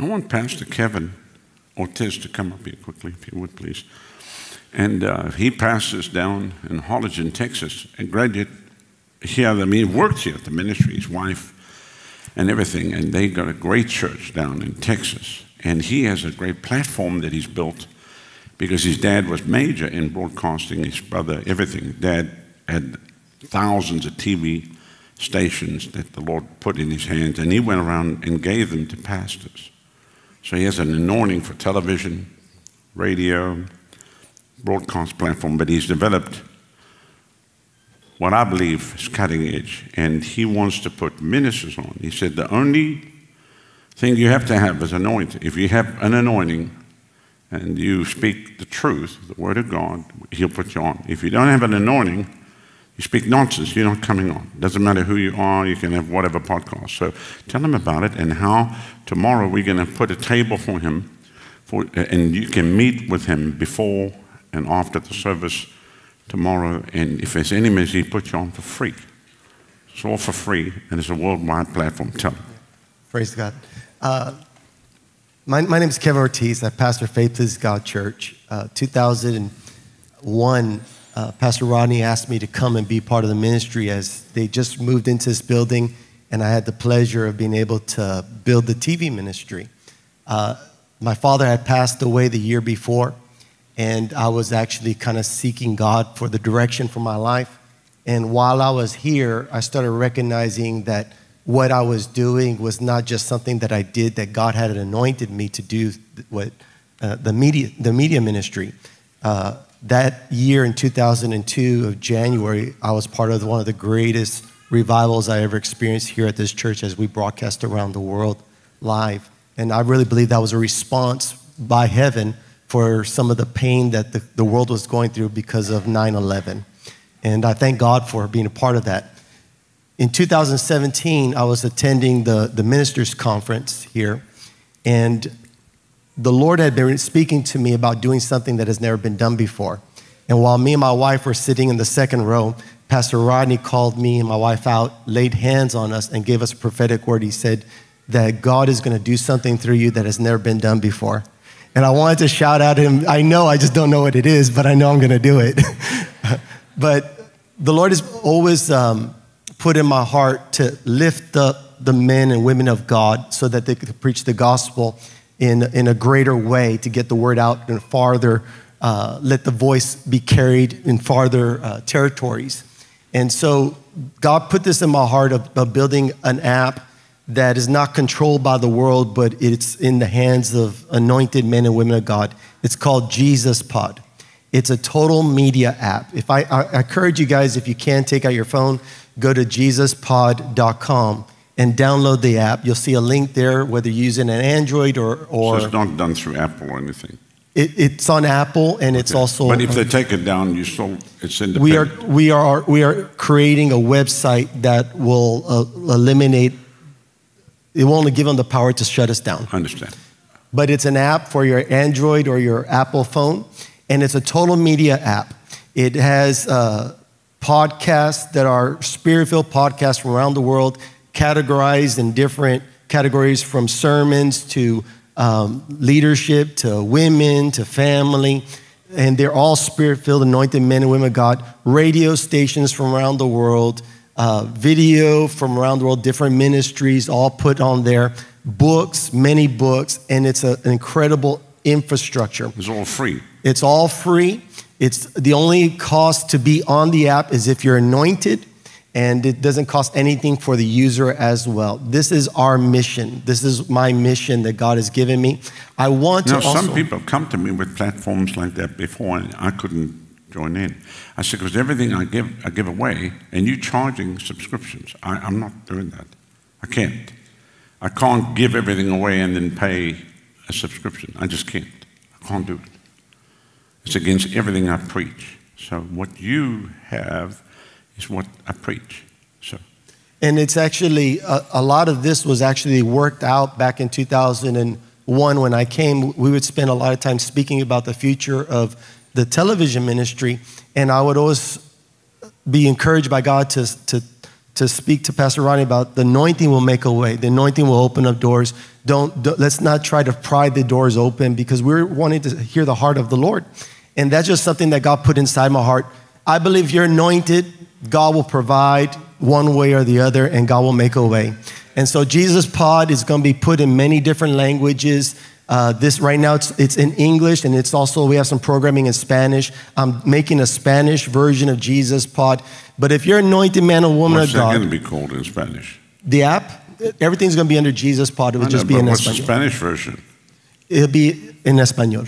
I want Pastor Kevin Ortiz to come up here quickly, if you would, please. And uh, he pastors down in Harlingen, Texas, a graduate here. I mean, he works here at the ministry, his wife and everything. And they got a great church down in Texas. And he has a great platform that he's built because his dad was major in broadcasting, his brother, everything. Dad had thousands of TV stations that the Lord put in his hands, and he went around and gave them to pastors. So he has an anointing for television, radio, broadcast platform, but he's developed what I believe is cutting edge, and he wants to put ministers on. He said the only thing you have to have is anointing. If you have an anointing, and you speak the truth, the word of God, He'll put you on. If you don't have an anointing, you speak nonsense, you're not coming on. Doesn't matter who you are, you can have whatever podcast. So tell him about it and how tomorrow we're going to put a table for him, for, and you can meet with him before and after the service tomorrow. And if there's any message, he put you on for free. It's all for free, and it's a worldwide platform. Tell him. Praise God. Uh, my, my name is Kevin Ortiz. I pastor Faith Is God Church. Uh, 2001, uh, Pastor Rodney asked me to come and be part of the ministry as they just moved into this building, and I had the pleasure of being able to build the TV ministry. Uh, my father had passed away the year before, and I was actually kind of seeking God for the direction for my life. And while I was here, I started recognizing that what I was doing was not just something that I did, that God had anointed me to do what uh, the, media, the media ministry. Uh, that year in 2002 of January, I was part of one of the greatest revivals I ever experienced here at this church as we broadcast around the world live. And I really believe that was a response by heaven for some of the pain that the, the world was going through because of 9 11. And I thank God for being a part of that. In 2017, I was attending the, the ministers' conference here, and the Lord had been speaking to me about doing something that has never been done before. And while me and my wife were sitting in the second row, Pastor Rodney called me and my wife out, laid hands on us, and gave us a prophetic word. He said that God is going to do something through you that has never been done before. And I wanted to shout out him. I know, I just don't know what it is, but I know I'm going to do it. but the Lord has always um, put in my heart to lift up the men and women of God so that they could preach the gospel in, in a greater way to get the word out and farther, uh, let the voice be carried in farther uh, territories. And so God put this in my heart of, of building an app that is not controlled by the world, but it's in the hands of anointed men and women of God. It's called Jesus Pod. It's a total media app. If I, I encourage you guys, if you can, take out your phone, go to jesuspod.com and download the app. You'll see a link there, whether you're using an Android or. or so it's not done through Apple or anything. It, it's on Apple and it's okay. also. But if they take it down, you still it's independent. We are we are we are creating a website that will uh, eliminate. It will only give them the power to shut us down. I understand. But it's an app for your Android or your Apple phone, and it's a total media app. It has uh, podcasts that are spirit filled podcasts from around the world, categorized in different categories from sermons to um, leadership to women to family. And they're all spirit filled, anointed men and women of God, radio stations from around the world, uh, video from around the world, different ministries all put on there, books, many books, and it's a, an incredible infrastructure. It's all free. It's all free. It's the only cost to be on the app is if you're anointed, and it doesn't cost anything for the user as well. This is our mission. This is my mission that God has given me. I want you to. Also, some people come to me with platforms like that before, and I couldn't join in. I said, because everything I give, I give away, and you charging subscriptions. I, I'm not doing that. I can't. I can't give everything away and then pay a subscription. I just can't. I can't do it. It's against everything I preach. So what you have is what I preach. So. And it's actually, a, a lot of this was actually worked out back in 2001 when I came. We would spend a lot of time speaking about the future of the television ministry. And I would always be encouraged by God to, to to speak to Pastor Rodney about the anointing will make a way. The anointing will open up doors. Don't, don't let's not try to pry the doors open because we're wanting to hear the heart of the Lord. And that's just something that God put inside my heart. I believe you're anointed, God will provide one way or the other, and God will make a way. And so Jesus Pod is going to be put in many different languages. Uh, this right now it's, it's in English and it's also we have some programming in Spanish. I'm making a Spanish version of Jesus Pod. But if you're anointed man or woman What's of God, going to be called in Spanish? the app everything's going to be under Jesus Pod. It will I just know, be in what's the Espanol. Spanish version? It'll be in Espanol.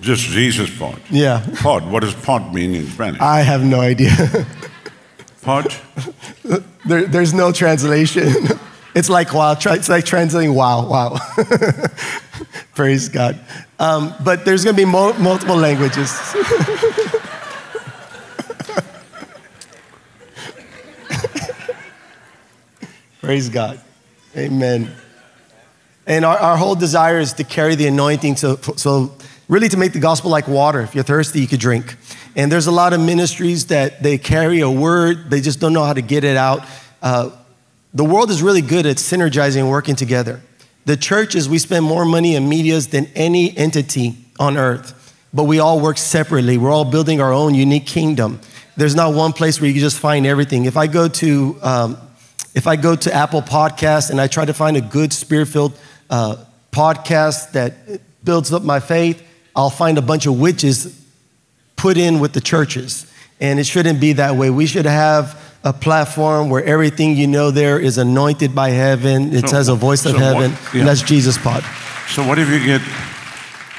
Just Jesus pod. Yeah, Pod. What does pod mean in Spanish? I have no idea. Pod. there, there's no translation. It's like wow. It's like translating wow, wow. Praise God. Um, but there's going to be mo- multiple languages. Praise God. Amen. And our, our whole desire is to carry the anointing, so, so really to make the gospel like water. If you're thirsty, you could drink. And there's a lot of ministries that they carry a word, they just don't know how to get it out. Uh, the world is really good at synergizing and working together. The churches, we spend more money in medias than any entity on earth, but we all work separately. We're all building our own unique kingdom. There's not one place where you can just find everything. If I go to um, if I go to Apple Podcasts and I try to find a good spirit-filled uh, podcast that builds up my faith, I'll find a bunch of witches put in with the churches. And it shouldn't be that way. We should have a platform where everything you know there is anointed by heaven. It So- has a voice of so what- heaven, yeah. and that's Jesus Pod. So what if you get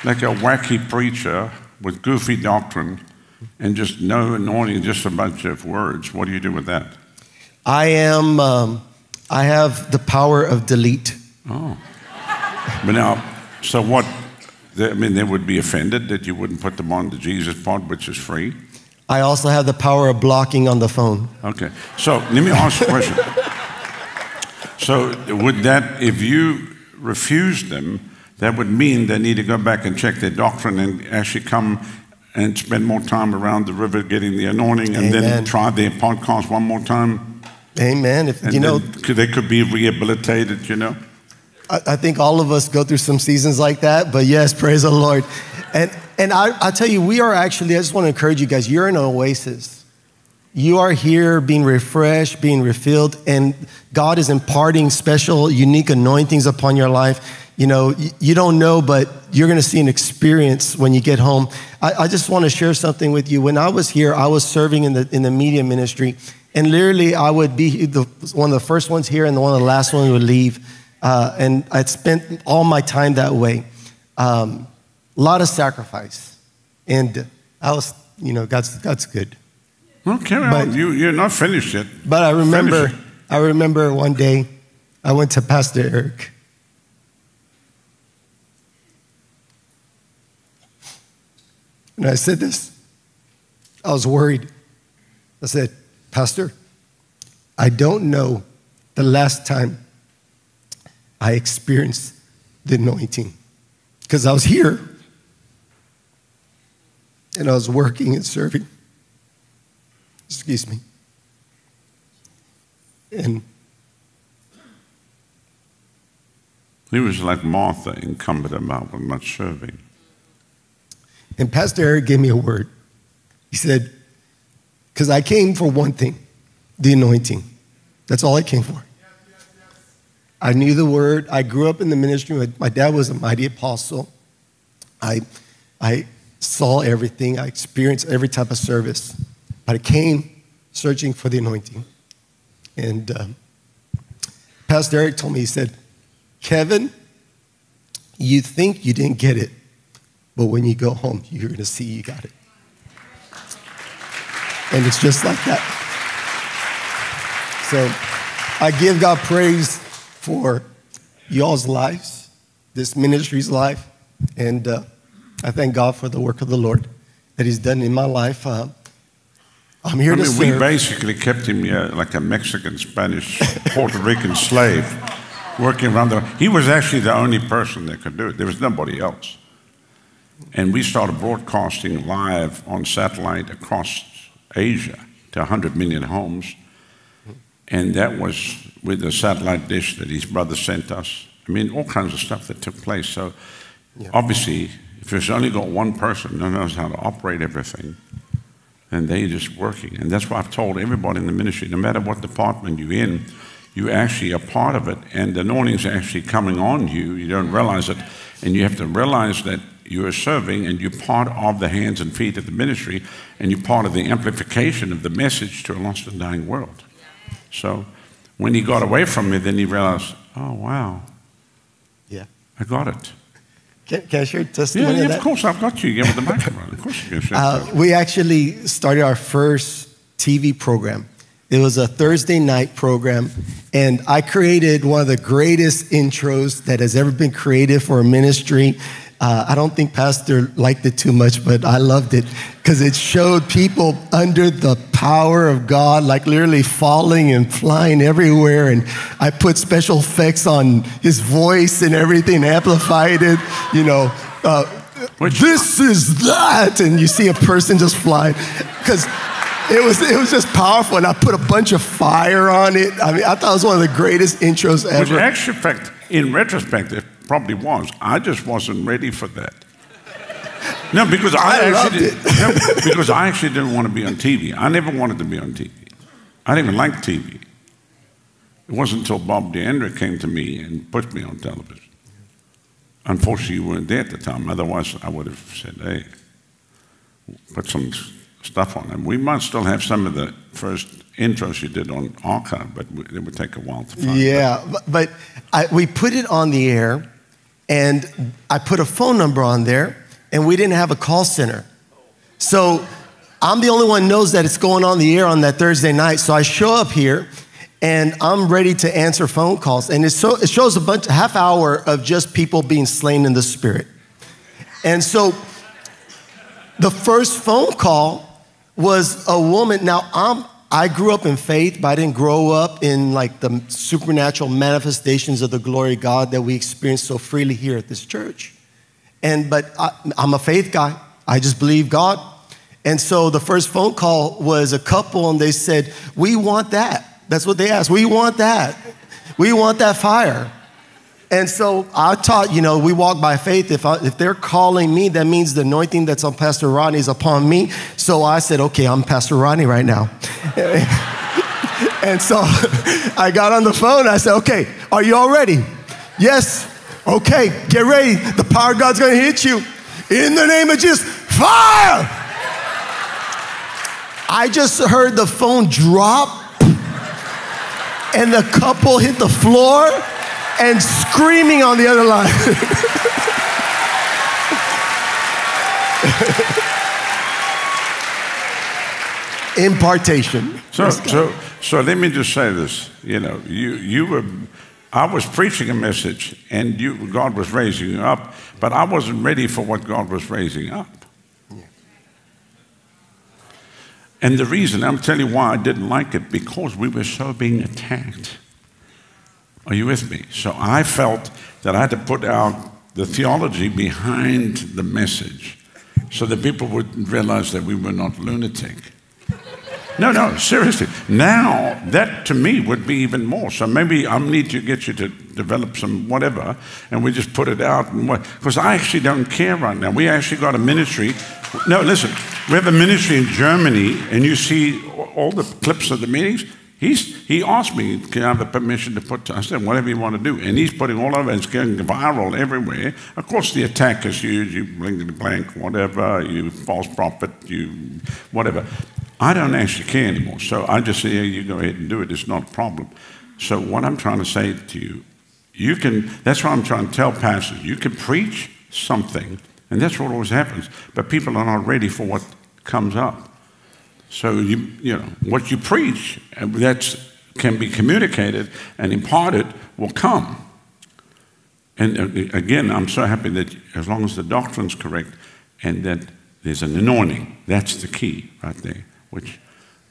like a wacky preacher with goofy doctrine and just no anointing, just a bunch of words? What do you do with that? I am. Um, I have the power of delete. Oh. But now, so what? They, I mean, they would be offended that you wouldn't put them on the Jesus pod, which is free. I also have the power of blocking on the phone. Okay. So let me ask a question. So would that, if you refuse them, that would mean they need to go back and check their doctrine and actually come and spend more time around the river getting the anointing and then try their podcast one more time? Amen. If you know, they could be rehabilitated, you know? I, I think all of us go through some seasons like that, but yes, praise the Lord. And, and I, I tell you, we are actually, I just want to encourage you guys, you're in an oasis. You are here being refreshed, being refilled, and God is imparting special, unique anointings upon your life. You know, you don't know, but you're going to see an experience when you get home. I, I just want to share something with you. When I was here, I was serving in the, in the media ministry, and literally I would be the, one of the first ones here and the one of the last ones would leave. Uh, and I'd spent all my time that way. Um, a lot of sacrifice. And I was, you know, God's, God's good. Well, carry But- You, you're not finished yet. But I remember, I remember one day I went to Pastor Eric. And I said this. I was worried. I said, Pastor, I don't know the last time I experienced the anointing because I was here and I was working and serving. Excuse me. And He was like Martha, incumbent about with much serving. And Pastor Eric gave me a word. He said, because I came for one thing the anointing. That's all I came for. I knew the word. I grew up in the ministry. My- dad was a mighty apostle. I, I saw everything, I experienced every type of service. But I came searching for the anointing. And um, Pastor Eric told me, he said, Kevin, you think you didn't get it, but when you go home, you're going to see you got it. And it's just like that. So I give God praise for y'all's lives, this ministry's life, and uh, I thank God for the work of the Lord that He's done in my life. Uh, I'm here I to mean, we basically kept him like a Mexican, Spanish, Puerto Rican slave working around the. He was actually the only person that could do it. There was nobody else. And we started broadcasting live on satellite across Asia to 100 million homes. And that was with the satellite dish that his brother sent us. I mean, all kinds of stuff that took place. So Yeah. obviously, if there's only got one person that knows how to operate everything, then they're just working. And that's why I've told everybody in the ministry, no matter what department you're in, you actually are part of it, and the anointing's actually coming on you. You don't realize it, and you have to realize that you are serving and you're part of the hands and feet of the ministry, and you're part of the amplification of the message to a lost and dying world. So when he got away from me, then he realized, oh, wow, Yeah. I got it. Can, can I share a Yeah, testimony yeah, of course, I've got you. Give me the microphone. Of course, you can share Uh, we actually started our first TV program. It was a Thursday night program, and I created one of the greatest intros that has ever been created for a ministry. Uh, I don't think Pastor liked it too much, but I loved it because it showed people under the power of God, like literally falling and flying everywhere. And I put special effects on his voice and everything, amplified it, you know. Uh, Which- this is that, and you see a person just fly, because it was it was just powerful, and I put a bunch of fire on it. I mean, I thought it was one of the greatest intros Which, ever. actually, in fact, in retrospect, probably was. I just wasn't ready for that. No, because I, I actually did, no, because I actually didn't want to be on TV. I never wanted to be on TV. I didn't even like TV. It wasn't until Bob DeAndre came to me and put me on television. Unfortunately, you weren't there at the time. Otherwise, I would have said, "Hey, put some stuff on them." We might still have some of the first intros you did on archive, but it would take a while to find. Yeah, but, but I, we put it on the air, and I put a phone number on there, and we didn't have a call center. So I'm the only one knows that it's going on the air on that Thursday night. So I show up here, and I'm ready to answer phone calls, and it, so, it shows a bunch, half hour of just people being slain in the spirit. And so the first phone call was a woman. Now, I'm, I grew up in faith, but I didn't grow up in like the supernatural manifestations of the glory of God that we experience so freely here at this church. And but I, I'm a faith guy. I just believe God. And so the first phone call was a couple, and they said, "We want that." That's what they asked. We want that. We want that fire. And so I taught, you know, we walk by faith. If, I, if they're calling me, that means the anointing that's on Pastor Rodney is upon me. So I said, okay, I'm Pastor Rodney right now. and so I got on the phone. I said, okay, are you all ready? Yes. Okay, get ready. The power of God's going to hit you. In the name of Jesus, fire! I just heard the phone drop and the couple hit the floor and screaming on the other line. Impartation. So, so, so let me just say this. You know, you, you were, I was preaching a message and you, God was raising you up, but I wasn't ready for what God was raising up. And the reason, I'm telling you why I didn't like it, because we were so being attacked. Are you with me? So I felt that I had to put out the theology behind the message so that people would realize that we were not lunatic. No, no, seriously. Now, that to me would be even more. So maybe I need to get you to develop some whatever, and we just put it out. Because I actually don't care right now. We actually got a ministry. No, listen, we have a ministry in Germany, and you see all the clips of the meetings. He's, he asked me, can I have the permission to put, I said, whatever you want to do. And he's putting all over, it's going viral everywhere. Of course, the attack is huge, you bling the blank, whatever, you false prophet, you whatever. I don't actually care anymore. So I just say, yeah, you go ahead and do it. It's not a problem. So what I'm trying to say to you, you can, that's why I'm trying to tell pastors, you can preach something, and that's what always happens, but people are not ready for what comes up. So you, you know, what you preach that can be communicated and imparted will come. And uh, again, I'm so happy that as long as the doctrine's correct and that there's an anointing, that's the key right there, which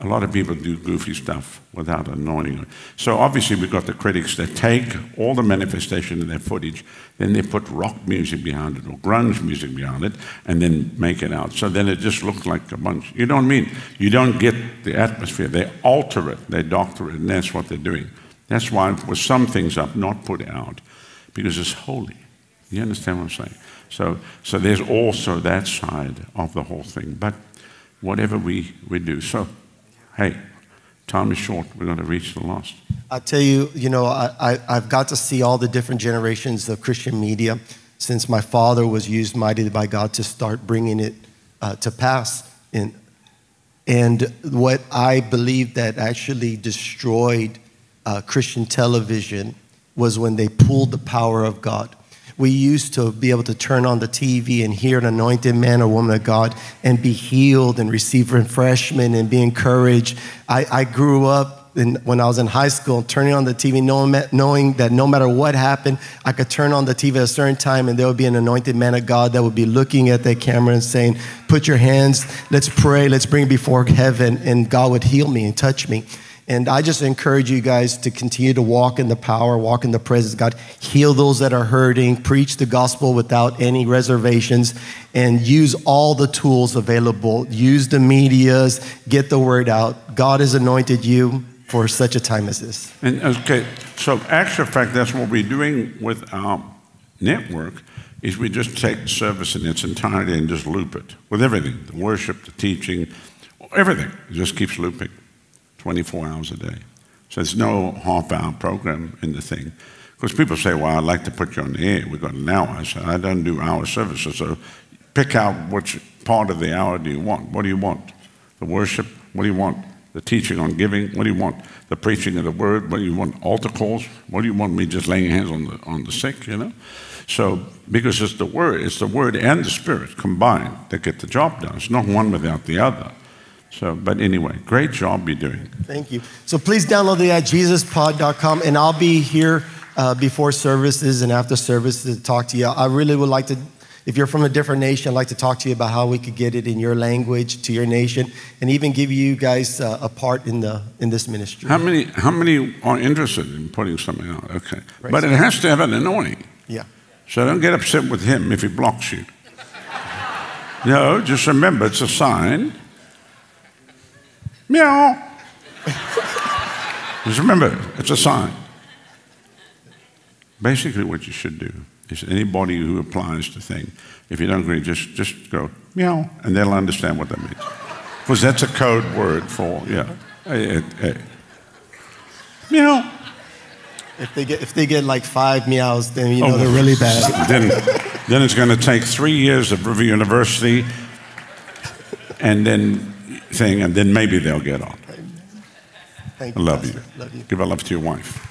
A lot of people do goofy stuff without anointing. So obviously we've got the critics that take all the manifestation of their footage, then they put rock music behind it or grunge music behind it, and then make it out. So then it just looks like a bunch. You I mean? You don't get the atmosphere. They alter it, they doctor it, and that's what they're doing. That's why with some things I've not put out, because it's holy. You understand what I'm saying? So, so there's also that side of the whole thing. But whatever we, we do. So hey, time is short. We're going to reach the lost. I tell you, you know, I, I, have got to see all the different generations of Christian media since my father was used mightily by God to start bringing it uh, to pass. In, and what I believe that actually destroyed uh, Christian television was when they pulled the power of God we used to be able to turn on the TV and hear an anointed man or woman of God and be healed and receive refreshment and be encouraged. I, I grew up in, when I was in high school, turning on the TV, knowing, knowing that no matter what happened, I could turn on the TV at a certain time and there would be an anointed man of God that would be looking at that camera and saying, Put your hands, let's pray, let's bring before heaven, and God would heal me and touch me. And I just encourage you guys to continue to walk in the power, walk in the presence of God, heal those that are hurting, preach the gospel without any reservations, and use all the tools available. Use the medias, get the word out. God has anointed you for such a time as this. And okay, so actual fact, that's what we're doing with our network is we just take the service in its entirety and just loop it with everything, the worship, the teaching, everything. It just keeps looping. 24 hours a day. So there's no half hour program in the thing. Because people say, well, I'd like to put you on the air. We've got an hour. I said, I don't do hour services. So pick out which part of the hour do you want. What do you want? The worship? What do you want? The teaching on giving? What do you want? The preaching of the word? What do you want? Altar calls? What do you want me just laying hands on the, on the sick, you know? So, because it's the word, it's the word and the spirit combined that get the job done. It's not one without the other. So, but anyway, great job you're doing. Thank you. So please download the at jesuspod.com, and I'll be here uh, before services and after services to talk to you. I really would like to, if you're from a different nation, I'd like to talk to you about how we could get it in your language to your nation, and even give you guys uh, a part in the in this ministry. How many How many are interested in putting something out? Okay, Praise but it has to have an anointing. Yeah. So don't get upset with him if he blocks you. no, just remember it's a sign Meow. Just remember, it's a sign. Basically, what you should do is anybody who applies the thing, if you don't agree, just, just go meow, and they'll understand what that means. Because that's a code word for, yeah. Hey, hey, hey. Meow. If they get if they get like five meows, then you know oh, they're really bad. Then, then it's going to take three years of River University, and then thing, and then maybe they'll get on. Thank you, I love you. love you. Give a love to your wife.